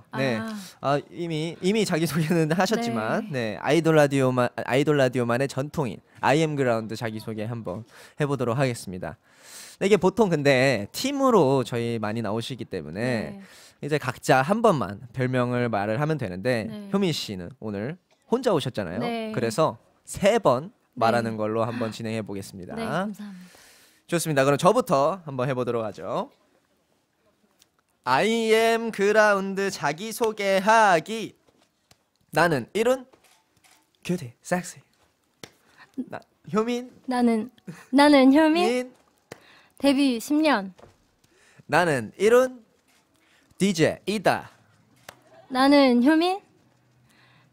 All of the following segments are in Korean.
그렇죠. 네. 아, 아, 이미 이미 자기 소개는 하셨지만 네. 아이돌 라디오만 아이돌 라디오만의 전통인 아이엠 그라운드 자기 소개 한번 해 보도록 하겠습니다. 네, 이게 보통 근데 팀으로 저희 많이 나오시기 때문에 네. 이제 각자 한 번만 별명을 말을 하면 되는데 네. 효민 씨는 오늘 혼자 오셨잖아요. 네. 그래서 세 번 말하는 네. 걸로 한번 진행해 보겠습니다. 네, 감사합니다. 좋습니다. 그럼 저부터 한번 해보도록 하죠. I am 그라운드 자기 소개하기. 나는 이룬 교대 섹시. 나 효민 나는 나는 효민 민 데뷔 10년. 나는 이룬 DJ 이다. 나는 효민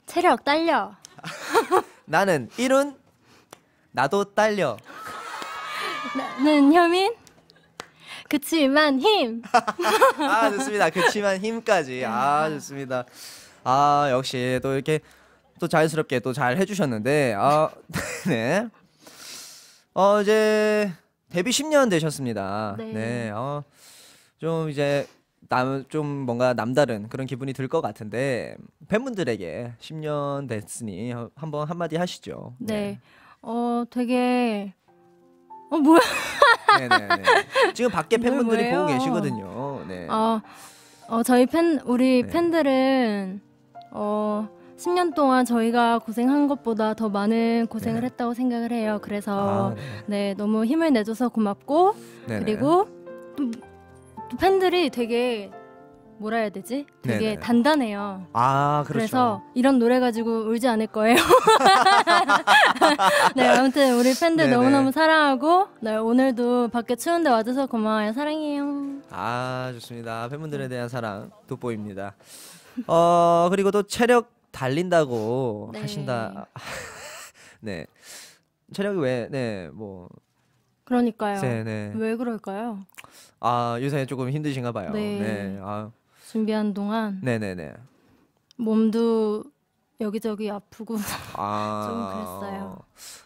체력 딸려. 나는 이룬 나도 딸려. 나는 효민 그치만 힘. 아 좋습니다. 그치만 힘까지. 아 좋습니다. 아 역시 또 이렇게 또 자연스럽게 또 잘 해주셨는데 아 네. 어 이제 데뷔 10년 되셨습니다. 네. 네. 어, 좀 이제 남 좀 뭔가 남다른 그런 기분이 들 것 같은데 팬분들에게 10년 됐으니 어, 한번 한마디 하시죠. 네. 어 되게 어 뭐야? 네네네. 지금 밖에 뭘 팬분들이? 보고 계시거든요. 네. 어, 어 저희 팬 우리 네. 팬들은 어 10년 동안 저희가 고생한 것보다 더 많은 고생을 네. 했다고 생각을 해요. 그래서 아, 네. 네 너무 힘을 내줘서 고맙고 네네. 그리고 또, 또 팬들이 되게 뭐라 해야 되지? 되게 네네. 단단해요. 아 그렇죠. 그래서 이런 노래 가지고 울지 않을 거예요. 네 아무튼 우리 팬들 네네. 너무너무 사랑하고 네, 오늘도 밖에 추운데 와줘서 고마워요. 사랑해요. 아 좋습니다. 팬분들에 대한 사랑 돋보입니다. 어 그리고 또 체력 달린다고 네. 하신다. 네 체력이 왜 네 뭐 그러니까요. 네네 왜 그럴까요? 아 요새 조금 힘드신가 봐요. 네. 네. 아 준비한 동안 네네네. 몸도 여기저기 아프고 아 그랬어요.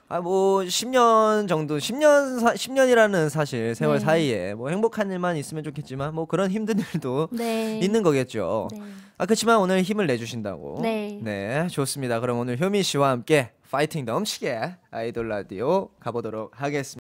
아 뭐 10년 정도 10년 사, 10년이라는 사실 세월 네. 사이에 뭐 행복한 일만 있으면 좋겠지만 뭐 그런 힘든 일도 네. 있는 거겠죠. 네. 아 그렇지만 오늘 힘을 내 주신다고. 네. 네, 좋습니다. 그럼 오늘 효민 씨와 함께 파이팅 넘치게 아이돌 라디오 가보도록 하겠습니다.